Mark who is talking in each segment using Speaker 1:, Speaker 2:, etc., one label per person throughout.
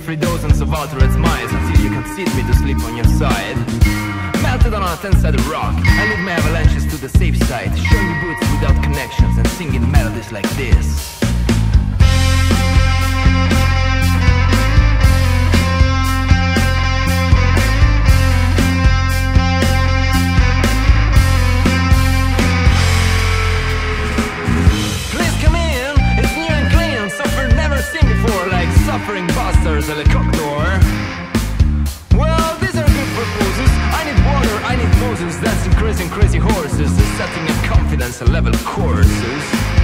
Speaker 1: three dozens of altered smiles until you can concede me to sleep on your side. Melted on a ten-sided rock, I lead my avalanches to the safe side, showing you boots without connections and singing melodies like this. Crazy horses, setting up confidence and level. Courses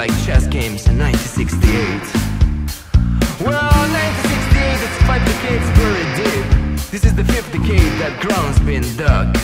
Speaker 1: like chess games in 1968. Well, 1968 is five decades very deep. This is the fifth decade that ground's been dug.